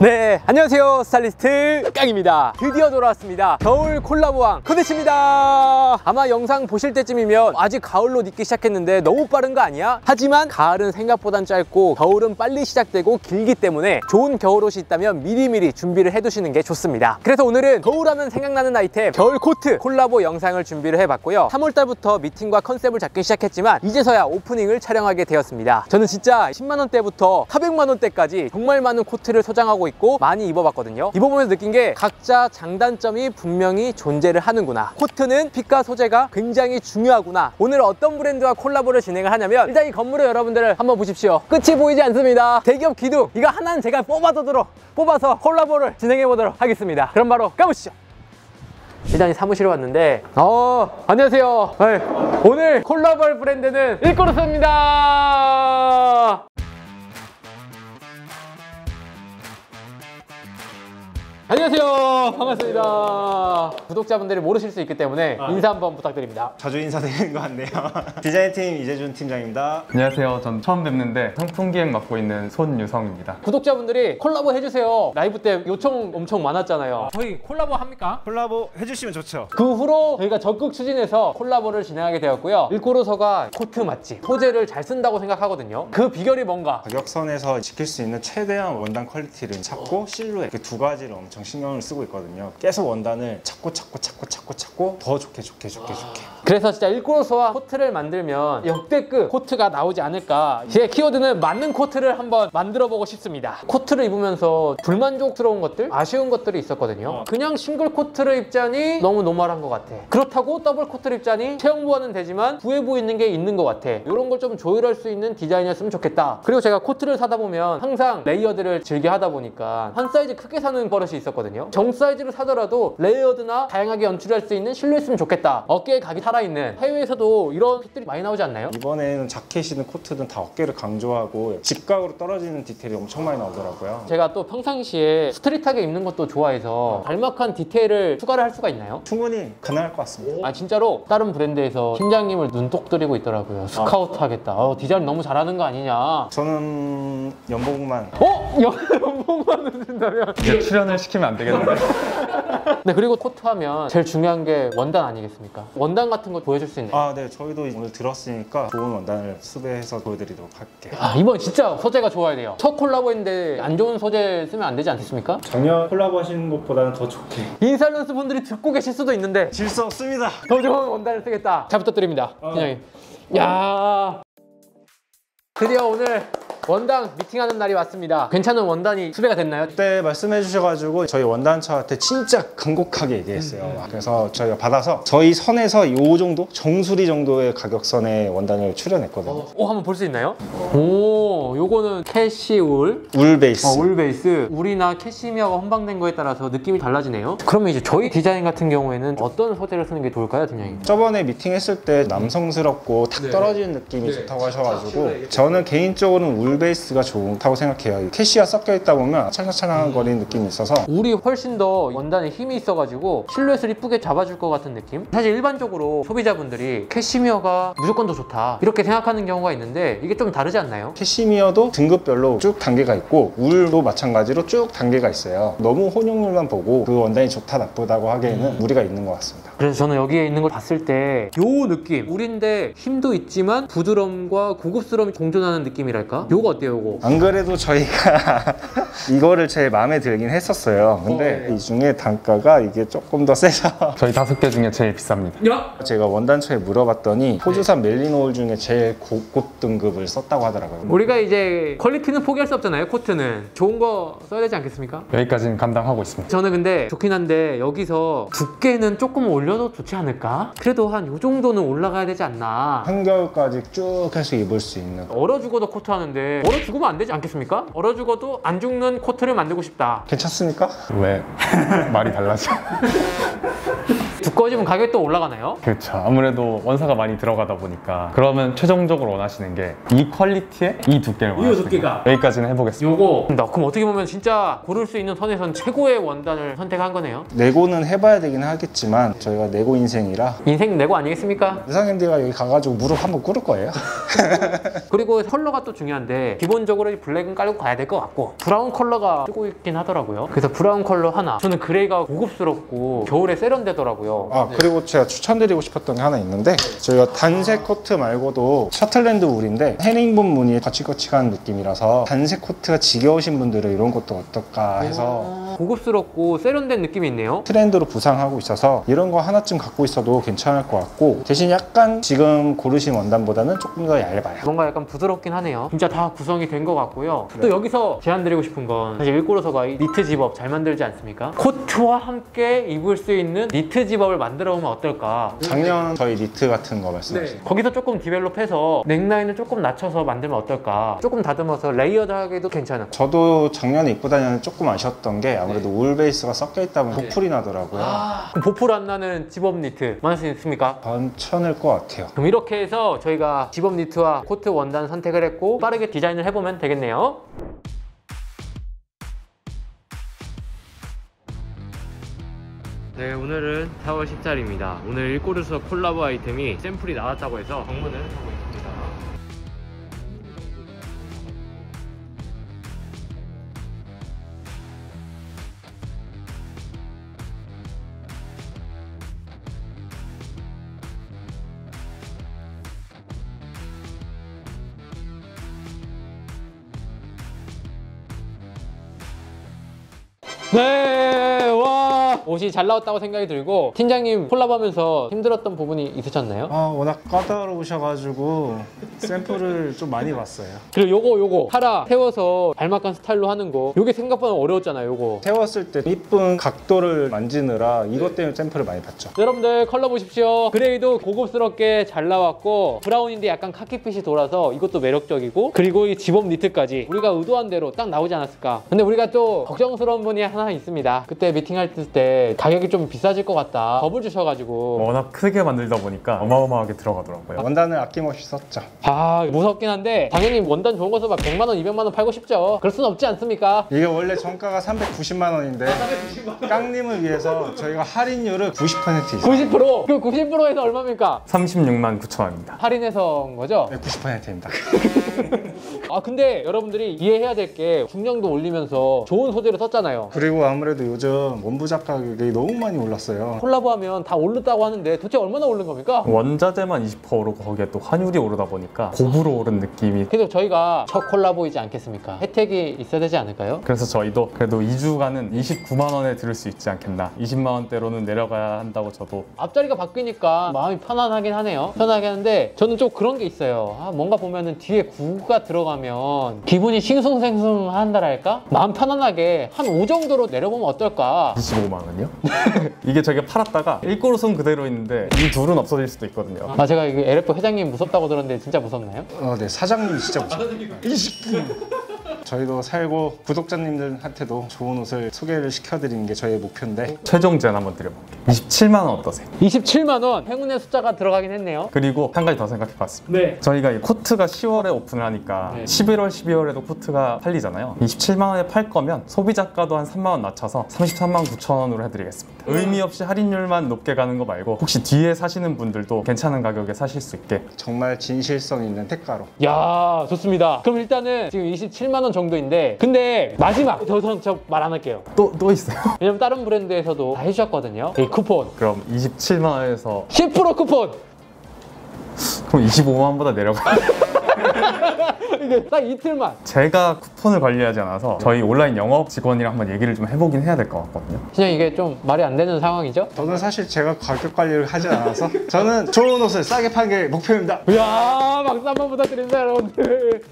네, 안녕하세요. 스타일리스트 깡입니다. 드디어 돌아왔습니다. 겨울 콜라보왕 코트 편입니다. 아마 영상 보실 때쯤이면 아직 가을로 입기 시작했는데 너무 빠른 거 아니야? 하지만 가을은 생각보단 짧고 겨울은 빨리 시작되고 길기 때문에 좋은 겨울옷이 있다면 미리미리 준비를 해두시는 게 좋습니다. 그래서 오늘은 겨울하면 생각나는 아이템 겨울 코트 콜라보 영상을 준비를 해봤고요. 3월달부터 미팅과 컨셉을 잡기 시작했지만 이제서야 오프닝을 촬영하게 되었습니다. 저는 진짜 10만원대부터 400만원대까지 정말 많은 코트를 소장하고 있고 많이 입어봤거든요. 입어보면서 느낀 게 각자 장단점이 분명히 존재를 하는구나. 코트는 fit과 소재가 굉장히 중요하구나. 오늘 어떤 브랜드와 콜라보를 진행을 하냐면 일단 이 건물을 여러분들 한번 보십시오. 끝이 보이지 않습니다. 대기업 기둥 이거 하나는 제가 뽑아두도록 뽑아서 콜라보를 진행해 보도록 하겠습니다. 그럼 바로 가보시죠. 일단 이 사무실에 왔는데 어 안녕하세요 네, 오늘 콜라볼 브랜드는 일코르스입니다 안녕하세요 반갑습니다 구독자분들이 모르실 수 있기 때문에 인사 한번 부탁드립니다 자주 인사드리는 것 같네요. 디자인팀 이재준 팀장입니다. 안녕하세요. 전 처음 뵙는데 상품 기획 맡고 있는 손유성입니다. 구독자분들이 콜라보 해주세요 라이브 때 요청 엄청 많았잖아요 저희 콜라보 합니까? 콜라보 해주시면 좋죠. 그 후로 저희가 적극 추진해서 콜라보를 진행하게 되었고요 일꼬르소가 코트 맛집 소재를 잘 쓴다고 생각하거든요 그 비결이 뭔가 가격선에서 지킬 수 있는 최대한 원단 퀄리티를 찾고 실루엣 그 두 가지를 엄청 신경을 쓰고 있거든요. 계속 원단을 찾고 찾고 찾고 찾고 찾고 더 좋게 좋게 좋게 좋게. 그래서 진짜 일꼬르소와 코트를 만들면 역대급 코트가 나오지 않을까. 제 키워드는 맞는 코트를 한번 만들어 보고 싶습니다. 코트를 입으면서 불만족스러운 것들 아쉬운 것들이 있었거든요. 그냥 싱글 코트를 입자니 너무 normal한 것 같아. 그렇다고 더블 코트를 입자니 체형 보완은 되지만 부해 보이는 게 있는 것 같아. 이런 걸 좀 조율할 수 있는 디자인이었으면 좋겠다. 그리고 제가 코트를 사다 보면 항상 layered를 즐겨 하다 보니까 한 사이즈 크게 사는 버릇이 있었거든요. 정 사이즈를 사더라도 layered나 다양하게 연출할 수 있는 실루엣이었으면 좋겠다. 어깨에 각이 살아있는 해외에서도 이런 fit들이 많이 나오지 않나요? 이번에는 자켓이든 코트든 다 어깨를 강조하고 직각으로 떨어지는 디테일이 엄청 많이 나오더라고요. 제가 또 평상시에 street하게 입는 것도 좋아해서 balmacaan 디테일을 추가를 할 수가 있나요? 충분히 가능할 것 같습니다. 아 진짜로 다른 브랜드에서 팀장님을 눈독 들이고 있더라고요 스카우트 하겠다 어, 디자인 너무 잘하는 거 아니냐 저는 연봉만 어? 연봉만 준다면 이제 출연을 시키면 안 되겠는데? 네 그리고 코트 하면 제일 중요한 게 원단 아니겠습니까? 원단 같은 거 보여줄 수 있나요? 아, 네. 저희도 오늘 들었으니까 좋은 원단을 수배해서 보여드리도록 할게요. 아 이번 진짜 소재가 좋아야 돼요 첫 콜라보인데 안 좋은 소재 쓰면 안 되지 않겠습니까? 전혀 콜라보 하시는 것보다는 더 좋게. 인살런스 분들이 듣고 계실 수도 있는데 질 수 없습니다. 더 좋은 원단을 쓰겠다. 잘 부탁드립니다. 팀장님. 야 드디어 오늘 원당 미팅하는 날이 왔습니다. 괜찮은 원단이 수배가 됐나요? 그때 말씀해 주셔가지고 저희 원단차한테 진짜 간곡하게 얘기했어요. 그래서 저희가 받아서 저희 선에서 이 정도 정수리 정도의 가격선의 원단을 출연했거든요. 오 한번 볼 수 있나요? 오 요거는 캐시 울 울 베이스. 어, 울 베이스 울이나 캐시미어가 혼방된 거에 따라서 느낌이 달라지네요. 그러면 이제 저희 디자인 같은 경우에는 어떤 소재를 쓰는 게 좋을까요, 팀장님? 저번에 미팅했을 때 남성스럽고 탁 떨어지는 느낌이 좋다고 하셔가지고 저는 개인적으로는 울 베이스가 좋다고 생각해요. 캐시와 섞여 있다 보면 찰랑찰랑한 거리는 느낌이 있어서 울이 훨씬 더 원단에 힘이 있어가지고 실루엣을 이쁘게 잡아줄 것 같은 느낌? 사실 일반적으로 소비자분들이 캐시미어가 무조건 더 좋다 이렇게 생각하는 경우가 있는데 이게 좀 다르지 않나요? 캐시미어도 등급별로 쭉 단계가 있고 울도 마찬가지로 쭉 단계가 있어요. 너무 혼용률만 보고 그 원단이 좋다 나쁘다고 하기에는 무리가 있는 것 같습니다. 그래서 저는 여기에 있는 걸 봤을 때 요 느낌 울인데 힘도 있지만 부드러움과 고급스러움이 공존하는 느낌이랄까? 요거 어때요 요거? 안 그래도 저희가 이거를 제일 마음에 들긴 했었어요. 근데 어, 네. 이 중에 단가가 이게 조금 더 세서 저희 다섯 개 중에 제일 비쌉니다. 야! 제가 원단처에 물어봤더니 호주산 멜리노울 중에 제일 고급 등급을 썼다고 하더라고요. 우리가 이제 퀄리티는 포기할 수 없잖아요 코트는 좋은 거 써야 되지 않겠습니까? 여기까지는 감당하고 있습니다. 저는 근데 좋긴 한데 여기서 두께는 조금 올려 도 좋지 않을까? 그래도 한 요 정도는 올라가야 되지 않나 한겨울까지 쭉 해서 입을 수 있는 얼어 죽어도 코트 하는데 얼어 죽으면 안 되지 않겠습니까? 얼어 죽어도 안 죽는 코트를 만들고 싶다 괜찮습니까? 왜 말이 달라져? 두꺼워지면 가격이 또 올라가나요? 그렇죠. 아무래도 원사가 많이 들어가다 보니까 그러면 최종적으로 원하시는 게 이 퀄리티의 이 두께를 원하시는 두께가. 거예요. 여기까지는 해보겠습니다. 요거 나 그럼 어떻게 보면 진짜 고를 수 있는 선에선 최고의 원단을 선택한 거네요. nego는 해봐야 되긴 하겠지만 저희가 nego 인생이라 인생 nego 아니겠습니까? 의상님들가 여기 가가지고 무릎 한번 꿇을 거예요. 그리고 컬러가 또 중요한데 기본적으로 이 블랙은 깔고 가야 될 것 같고 브라운 컬러가 뜨고 있긴 하더라고요. 그래서 브라운 컬러 하나. 저는 그레이가 고급스럽고 겨울에 세련되더라고요. 아 그리고 제가 추천드리고 싶었던 게 하나 있는데 저희가 단색 코트 말고도 셔틀랜드 울인데 헤링본 무늬 거칠거칠한 느낌이라서 단색 코트가 지겨우신 분들은 이런 것도 어떨까 해서 아, 고급스럽고 세련된 느낌이 있네요. 트렌드로 부상하고 있어서 이런 거 하나쯤 갖고 있어도 괜찮을 것 같고 대신 약간 지금 고르신 원단보다는 조금 더 얇아요. 뭔가 약간 부드럽긴 하네요. 진짜 다 구성이 된 것 같고요. 또 여기서 제안드리고 싶은 건 사실 일꼬르소가 이 니트 집업 잘 만들지 않습니까? 코트와 함께 입을 수 있는 니트 zip-up을 만들어 보면 어떨까? 작년 저희 니트 같은 거 말씀하시죠. 거기서 조금 develop해서 넥라인을 조금 낮춰서 만들면 어떨까? 조금 다듬어서 layered하게도 괜찮아. 저도 작년에 입고 다녔는데 조금 아쉬웠던 게 아무래도 울 베이스가 섞여 있다 보면 보풀이 나더라고요. 그럼 보풀 안 나는 집업 니트 만들 수 있습니까? 괜찮을 것 같아요. 그럼 이렇게 해서 저희가 집업 니트와 코트 원단 선택을 했고 빠르게 디자인을 해보면 되겠네요. 네, 오늘은 4월 10일입니다. 오늘 일꼬르소 콜라보 아이템이 샘플이 나왔다고 해서 방문을 하고 있습니다. 옷이 잘 나왔다고 생각이 들고 팀장님 콜라보하면서 힘들었던 부분이 있으셨나요? 아 워낙 까다로우셔가지고 샘플을 좀 많이 봤어요. 그리고 요거 요거 카라 태워서 balmacaan 스타일로 하는 거 요게 생각보다 어려웠잖아요 요거 세웠을 때 이쁜 각도를 만지느라 이것 때문에 샘플을 많이 봤죠. 여러분들 컬러 보십시오 그레이도 고급스럽게 잘 나왔고 브라운인데 약간 카키빛이 돌아서 이것도 매력적이고 그리고 이 집업 니트까지 우리가 의도한 대로 딱 나오지 않았을까 근데 우리가 또 걱정스러운 부분이 하나 있습니다 그때 미팅할 때 가격이 좀 비싸질 것 같다 겁을 주셔가지고 워낙 크게 만들다 보니까 어마어마하게 들어가더라고요. 원단을 아낌없이 썼죠. 아 무섭긴 한데 당연히 원단 좋은 거 써봐 100만 원 200만 원 팔고 싶죠 그럴 순 없지 않습니까 이게 원래 정가가 390만 원인데 깡님을 위해서 저희가 할인율을 90% 이상 90%? 그 90%에서 얼마입니까? 36만 9천 원입니다. 할인해서 온 거죠? 네, 90%입니다. 아 근데 여러분들이 이해해야 될 게 중량도 올리면서 좋은 소재를 썼잖아요 그리고 아무래도 요즘 원부 작 가 격이 너무 많이 올랐어요. 콜라보하면 다 오른다고 하는데 도대체 얼마나 오른 겁니까? 원자재만 20% 오르고 거기에 또 환율이 오르다 보니까 고부로 오른 느낌이 그래도 저희가 첫 콜라보이지 않겠습니까? 혜택이 있어야 되지 않을까요? 그래서 저희도 그래도 2주간은 29만 원에 들을 수 있지 않겠나 20만 원대로는 내려가야 한다고 저도 앞자리가 바뀌니까 마음이 편안하긴 하네요 편하게 하는데 저는 좀 그런 게 있어요 아, 뭔가 보면은 뒤에 구가 들어가면 기분이 싱숭생숭 한다랄까? 마음 편안하게 한 5 정도로 내려보면 어떨까? 25만 원 이요? 이게 저희가 팔았다가 일꼬르손 그대로 있는데 이 둘은 없어질 수도 있거든요 아 제가 이거 LF 회장님 무섭다고 들었는데 진짜 무섭나요? 어, 네 사장님이 진짜 무서워요. 저희도 살고 구독자님들한테도 좋은 옷을 소개를 시켜드리는 게 저희의 목표인데 최종 제안 한번 드려볼게요. 27만 원 어떠세요? 27만 원? 행운의 숫자가 들어가긴 했네요. 그리고 한 가지 더 생각해봤습니다. 네. 저희가 이 코트가 10월에 오픈을 하니까 네. 11월, 12월에도 코트가 팔리잖아요. 27만 원에 팔 거면 소비자가도 한 3만 원 낮춰서 33만 9천 원으로 해드리겠습니다. 의미 없이 할인율만 높게 가는 거 말고 혹시 뒤에 사시는 분들도 괜찮은 가격에 사실 수 있게. 정말 진실성 있는 택가로. 야 좋습니다. 그럼 일단은 지금 27만 원 정도인데 근데 마지막 더 이상 저말 안 할게요 또, 또 있어요. 왜냐면 다른 브랜드에서도 다 해주셨거든요 이 쿠폰 그럼 27만 원에서 10% 쿠폰 그럼 25만 원보다 내려가요. 이게 딱 이틀만 제가 쿠폰을 관리하지 않아서 저희 온라인 영업 직원이랑 한번 얘기를 좀 해보긴 해야 될 것 같거든요. 그냥 이게 좀 말이 안 되는 상황이죠 저는 사실 제가 가격 관리를 하지 않아서 저는 좋은 옷을 싸게 파는 게 목표입니다. 이야 박수 한번 부탁드립니다 여러분들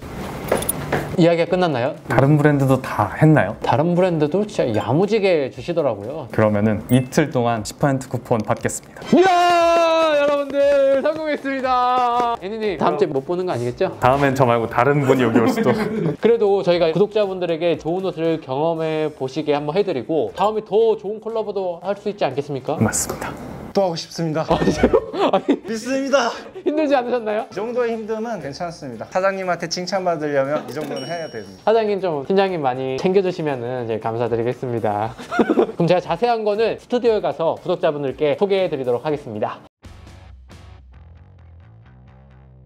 이야기가 끝났나요? 다른 브랜드도 다 했나요? 다른 브랜드도 진짜 야무지게 주시더라고요 그러면은 이틀 동안 10% 쿠폰 받겠습니다. 이야 여러분들 성공했습니다 애니님 다음 주에 못 보는 거 아니겠죠? 다음엔 저 말고 다른 분이 여기 올 수도. 그래도 저희가 구독자분들에게 좋은 옷을 경험해 보시게 한번 해드리고 다음에 더 좋은 콜라보도 할 수 있지 않겠습니까? 맞습니다. 압도하고 싶습니다. 믿습니다. 힘들지 않으셨나요? 이 정도의 힘듦은 괜찮습니다. 사장님한테 칭찬받으려면 이 정도는 해야 됩니다. 사장님 좀 팀장님 많이 챙겨주시면 이제 감사드리겠습니다. 그럼 제가 자세한 거는 스튜디오에 가서 구독자분들께 소개해 드리도록 하겠습니다.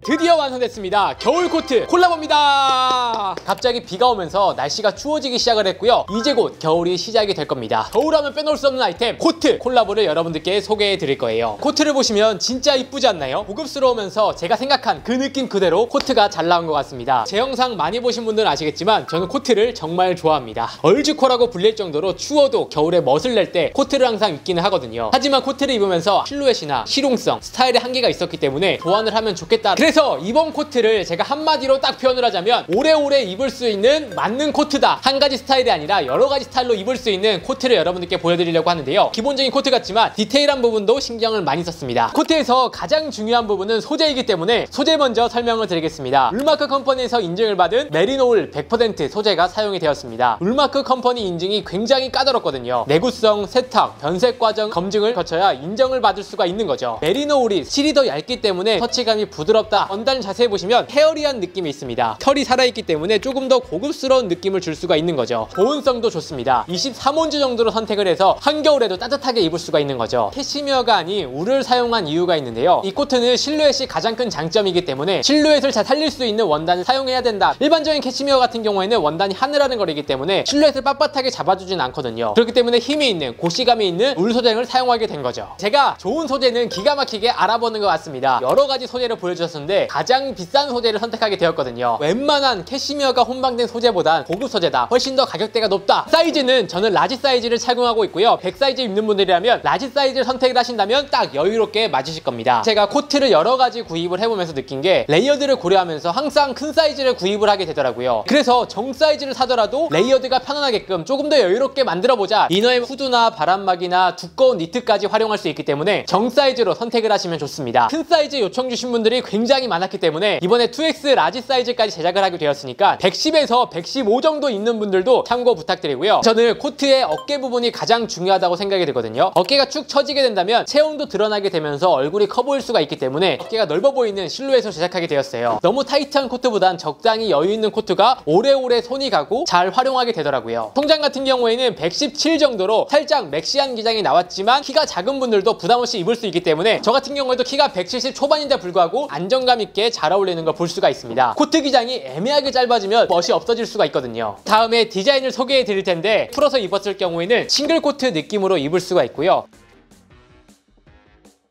드디어 완성됐습니다. 겨울 코트 콜라보입니다. 갑자기 비가 오면서 날씨가 추워지기 시작을 했고요. 이제 곧 겨울이 시작이 될 겁니다. 겨울하면 빼놓을 수 없는 아이템 코트 콜라보를 여러분들께 소개해 드릴 거예요. 코트를 보시면 진짜 이쁘지 않나요? 고급스러우면서 제가 생각한 그 느낌 그대로 코트가 잘 나온 것 같습니다. 제 영상 많이 보신 분들은 아시겠지만 저는 코트를 정말 좋아합니다. 얼죽코라고 불릴 정도로 추워도 겨울에 멋을 낼 때 코트를 항상 입기는 하거든요. 하지만 코트를 입으면서 실루엣이나 실용성, 스타일의 한계가 있었기 때문에 보완을 하면 좋겠다. 그래서 이번 코트를 제가 한마디로 딱 표현을 하자면 오래오래 입을 수 있는 맞는 코트다. 한 가지 스타일이 아니라 여러 가지 스타일로 입을 수 있는 코트를 여러분들께 보여드리려고 하는데요. 기본적인 코트 같지만 디테일한 부분도 신경을 많이 썼습니다. 코트에서 가장 중요한 부분은 소재이기 때문에 소재 먼저 설명을 드리겠습니다. 울마크 컴퍼니에서 인증을 받은 메리노울 100% 소재가 사용이 되었습니다. 울마크 컴퍼니 인증이 굉장히 까다롭거든요. 내구성, 세탁, 변색 과정 검증을 거쳐야 인정을 받을 수가 있는 거죠. 메리노울이 실이 더 얇기 때문에 터치감이 부드럽다. 원단을 자세히 보시면 hairy한 느낌이 있습니다. 털이 살아있기 때문에 조금 더 고급스러운 느낌을 줄 수가 있는 거죠. 보온성도 좋습니다. 23온스 정도로 선택을 해서 한겨울에도 따뜻하게 입을 수가 있는 거죠. 캐시미어가 아닌 울을 사용한 이유가 있는데요. 이 코트는 실루엣이 가장 큰 장점이기 때문에 실루엣을 잘 살릴 수 있는 원단을 사용해야 된다. 일반적인 캐시미어 같은 경우에는 원단이 하늘하늘거리기 때문에 실루엣을 빳빳하게 잡아주진 않거든요. 그렇기 때문에 힘이 있는 고시감이 있는 울 소재를 사용하게 된 거죠. 제가 좋은 소재는 기가 막히게 알아보는 것 같습니다. 여러 가지 소재를 보여주셨는데 가장 비싼 소재를 선택하게 되었거든요. 웬만한 캐시미어가 혼방된 소재보단 고급 소재다. 훨씬 더 가격대가 높다. 사이즈는 저는 라지 사이즈를 착용하고 있고요. 100 사이즈 입는 분들이라면 라지 사이즈를 선택을 하신다면 딱 여유롭게 맞으실 겁니다. 제가 코트를 여러 가지 구입을 해보면서 느낀 게 레이어드를 고려하면서 항상 큰 사이즈를 구입을 하게 되더라고요. 그래서 정 사이즈를 사더라도 레이어드가 편안하게끔 조금 더 여유롭게 만들어보자. 이너의 후드나 바람막이나 두꺼운 니트까지 활용할 수 있기 때문에 정 사이즈로 선택을 하시면 좋습니다. 큰 사이즈 요청 주신 분들이 굉장히 많았기 때문에 이번에 2X 라지 사이즈까지 제작을 하게 되었으니까 110에서 115 정도 입는 분들도 참고 부탁드리고요. 저는 코트의 어깨 부분이 가장 중요하다고 생각이 들거든요. 어깨가 축 처지게 된다면 체형도 드러나게 되면서 얼굴이 커 보일 수가 있기 때문에 어깨가 넓어 보이는 실루엣을 제작하게 되었어요. 너무 타이트한 코트보단 적당히 여유 있는 코트가 오래오래 손이 가고 잘 활용하게 되더라고요. 총장 같은 경우에는 117 정도로 살짝 맥시한 기장이 나왔지만 키가 작은 분들도 부담 없이 입을 수 있기 때문에 저 같은 경우에도 키가 170 초반인데 불구하고 안정감 있게 잘 어울리는 걸 볼 수가 있습니다. 코트 기장이 애매하게 짧아지면 멋이 없어질 수가 있거든요. 다음에 디자인을 소개해 드릴 텐데 풀어서 입었을 경우에는 싱글 코트 느낌으로 입을 수가 있고요.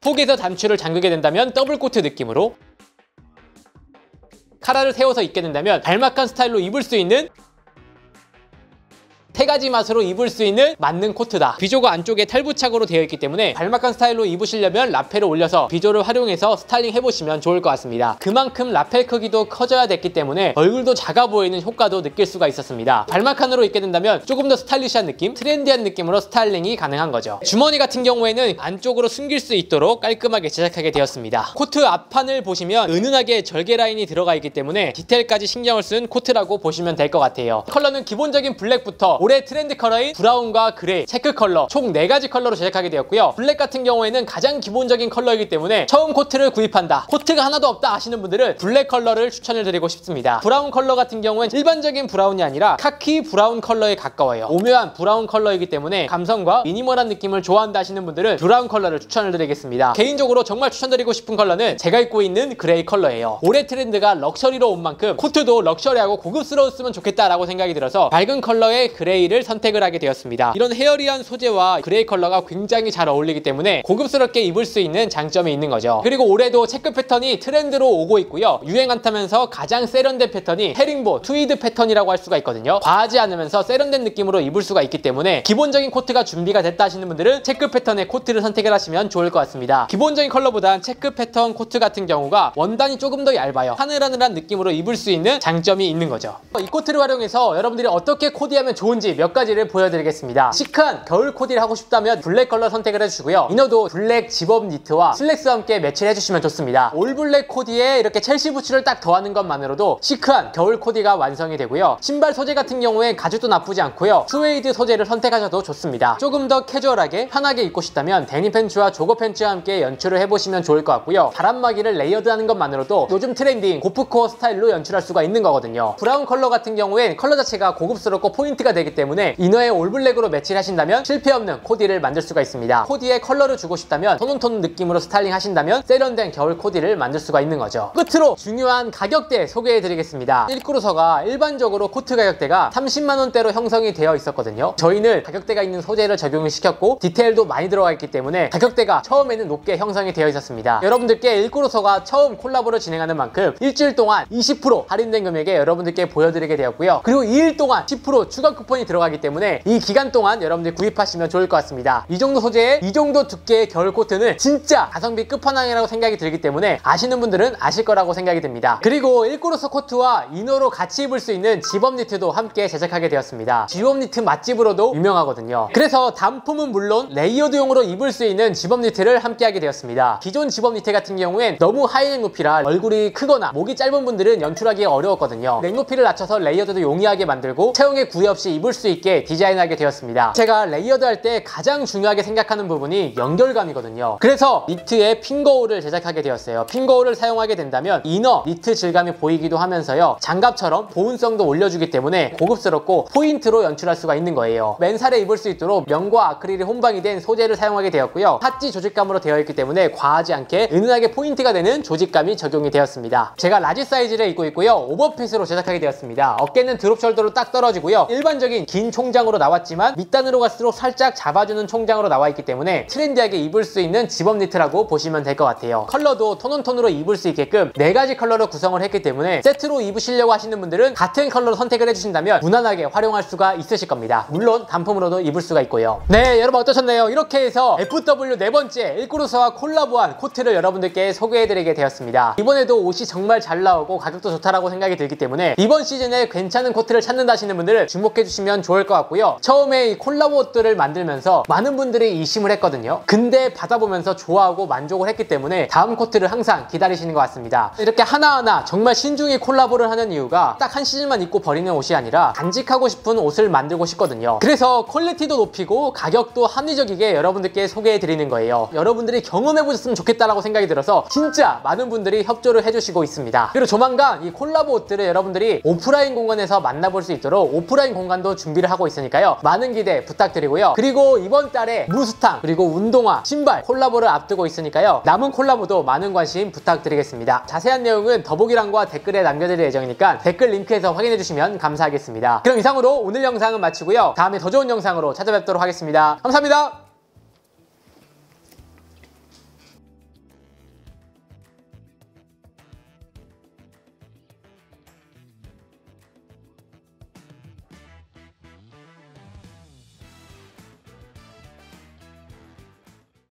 폭에서 단추를 잠그게 된다면 더블 코트 느낌으로 카라를 세워서 입게 된다면 발마칸 스타일로 입을 수 있는 세 가지 맛으로 입을 수 있는 맞는 코트다. 비조가 안쪽에 탈부착으로 되어 있기 때문에 발마칸 스타일로 입으시려면 라펠을 올려서 비조를 활용해서 스타일링 해보시면 좋을 것 같습니다. 그만큼 라펠 크기도 커져야 됐기 때문에 얼굴도 작아 보이는 효과도 느낄 수가 있었습니다. 발마칸으로 입게 된다면 조금 더 스타일리시한 느낌, 트렌디한 느낌으로 스타일링이 가능한 거죠. 주머니 같은 경우에는 안쪽으로 숨길 수 있도록 깔끔하게 제작하게 되었습니다. 코트 앞판을 보시면 은은하게 절개 라인이 들어가 있기 때문에 디테일까지 신경을 쓴 코트라고 보시면 될 것 같아요. 컬러는 기본적인 블랙부터 올해 트렌드 컬러인 브라운과 그레이, 체크 컬러 총 4가지 컬러로 제작하게 되었고요. 블랙 같은 경우에는 가장 기본적인 컬러이기 때문에 처음 코트를 구입한다. 코트가 하나도 없다 하시는 분들은 블랙 컬러를 추천을 드리고 싶습니다. 브라운 컬러 같은 경우엔 일반적인 브라운이 아니라 카키 브라운 컬러에 가까워요. 오묘한 브라운 컬러이기 때문에 감성과 미니멀한 느낌을 좋아한다 하시는 분들은 브라운 컬러를 추천을 드리겠습니다. 개인적으로 정말 추천드리고 싶은 컬러는 제가 입고 있는 그레이 컬러예요. 올해 트렌드가 럭셔리로 온 만큼 코트도 럭셔리하고 고급스러웠으면 좋겠다라고 생각이 들어서 밝은 컬러의 그레이 를 선택을 하게 되었습니다. 이런 헤어리한 소재와 그레이 컬러가 굉장히 잘 어울리기 때문에 고급스럽게 입을 수 있는 장점이 있는 거죠. 그리고 올해도 체크 패턴이 트렌드로 오고 있고요. 유행 안 타면서 가장 세련된 패턴이 헤링본, 트위드 패턴이라고 할 수가 있거든요. 과하지 않으면서 세련된 느낌으로 입을 수가 있기 때문에 기본적인 코트가 준비가 됐다 하시는 분들은 체크 패턴의 코트를 선택을 하시면 좋을 것 같습니다. 기본적인 컬러보단 체크 패턴 코트 같은 경우가 원단이 조금 더 얇아요. 하늘하늘한 느낌으로 입을 수 있는 장점이 있는 거죠. 이 코트를 활용해서 여러분들이 어떻게 코디하면 좋은지 몇 가지를 보여드리겠습니다. 시크한 겨울 코디를 하고 싶다면 블랙 컬러 선택을 해주시고요. 이너도 블랙 집업 니트와 슬랙스와 함께 매치를 해주시면 좋습니다. 올 블랙 코디에 이렇게 첼시 부츠를 딱 더하는 것만으로도 시크한 겨울 코디가 완성이 되고요. 신발 소재 같은 경우엔 가죽도 나쁘지 않고요. 스웨이드 소재를 선택하셔도 좋습니다. 조금 더 캐주얼하게 편하게 입고 싶다면 데님 팬츠와 조거 팬츠와 함께 연출을 해보시면 좋을 것 같고요. 바람막이를 레이어드하는 것만으로도 요즘 트렌디인 고프코어 스타일로 연출할 수가 있는 거거든요. 브라운 컬러 같은 경우엔 컬러 자체가 고급스럽고 포인트가 되기 때문에 이너에 올블랙으로 매치를 하신다면 실패 없는 코디를 만들 수가 있습니다. 코디에 컬러를 주고 싶다면 톤온톤 느낌으로 스타일링 하신다면 세련된 겨울 코디를 만들 수가 있는 거죠. 끝으로 중요한 가격대 소개해드리겠습니다. 1구로서가 일반적으로 코트 가격대가 30만원대로 형성이 되어 있었거든요. 저희는 가격대가 있는 소재를 적용을 시켰고 디테일도 많이 들어가 있기 때문에 가격대가 처음에는 높게 형성이 되어 있었습니다. 여러분들께 1구로서가 처음 콜라보를 진행하는 만큼 일주일 동안 20% 할인된 금액에 여러분들께 보여드리게 되었고요. 그리고 2일 동안 10% 추가 쿠폰이 들어가기 때문에 이 기간 동안 여러분들 구입하시면 좋을 것 같습니다. 이 정도 소재에 이 정도 두께의 겨울 코트는 진짜 가성비 끝판왕이라고 생각이 들기 때문에 아시는 분들은 아실 거라고 생각이 듭니다. 그리고 1구로서 코트와 이너로 같이 입을 수 있는 집업 니트도 함께 제작하게 되었습니다. 집업 니트 맛집으로도 유명하거든요. 그래서 단품은 물론 레이어드용으로 입을 수 있는 집업 니트를 함께 하게 되었습니다. 기존 집업 니트 같은 경우엔 너무 하이넥 높이라 얼굴이 크거나 목이 짧은 분들은 연출하기 어려웠거든요. 넥 높이를 낮춰서 레이어드도 용이하게 만들고 체형에 구애 없이 입을 수 있게 디자인하게 되었습니다. 제가 레이어드 할 때 가장 중요하게 생각하는 부분이 연결감이거든요. 그래서 니트에 핑거홀을 제작하게 되었어요. 핑거홀을 사용하게 된다면 이너 니트 질감이 보이기도 하면서요. 장갑처럼 보온성도 올려주기 때문에 고급스럽고 포인트로 연출할 수가 있는 거예요. 맨살에 입을 수 있도록 면과 아크릴이 혼방이 된 소재를 사용하게 되었고요. 하찌 조직감으로 되어 있기 때문에 과하지 않게 은은하게 포인트가 되는 조직감이 적용이 되었습니다. 제가 라지 사이즈를 입고 있고요. 오버핏으로 제작하게 되었습니다. 어깨는 drop shoulder로 딱 떨어지고요. 일반적인 긴 총장으로 나왔지만 밑단으로 갈수록 살짝 잡아주는 총장으로 나와 있기 때문에 트렌디하게 입을 수 있는 집업 니트라고 보시면 될 것 같아요. 컬러도 tone on tone으로 입을 수 있게끔 네 가지 컬러로 구성을 했기 때문에 세트로 입으시려고 하시는 분들은 같은 컬러로 선택을 해주신다면 무난하게 활용할 수가 있으실 겁니다. 물론 단품으로도 입을 수가 있고요. 네, 여러분 어떠셨나요? 이렇게 해서 FW 네 번째 일구루서와 콜라보한 코트를 여러분들께 소개해드리게 되었습니다. 이번에도 옷이 정말 잘 나오고 가격도 좋다라고 생각이 들기 때문에 이번 시즌에 괜찮은 코트를 찾는다 하시는 분들은 주목해주시 면 좋을 것 같고요. 처음에 이 콜라보 옷들을 만들면서 많은 분들이 의심을 했거든요. 근데 받아보면서 좋아하고 만족을 했기 때문에 다음 코트를 항상 기다리시는 것 같습니다. 이렇게 하나하나 정말 신중히 콜라보를 하는 이유가 딱 한 시즌만 입고 버리는 옷이 아니라 간직하고 싶은 옷을 만들고 싶거든요. 그래서 퀄리티도 높이고 가격도 합리적이게 여러분들께 소개해드리는 거예요. 여러분들이 경험해보셨으면 좋겠다라고 생각이 들어서 진짜 많은 분들이 협조를 해주시고 있습니다. 그리고 조만간 이 콜라보 옷들을 여러분들이 오프라인 공간에서 만나볼 수 있도록 오프라인 공간도 준비를 하고 있으니까요. 많은 기대 부탁드리고요. 그리고 이번 달에 무스탕 그리고 운동화, 신발 콜라보를 앞두고 있으니까요. 남은 콜라보도 많은 관심 부탁드리겠습니다. 자세한 내용은 더보기란과 댓글에 남겨드릴 예정이니까 댓글 링크에서 확인해주시면 감사하겠습니다. 그럼 이상으로 오늘 영상은 마치고요. 다음에 더 좋은 영상으로 찾아뵙도록 하겠습니다. 감사합니다.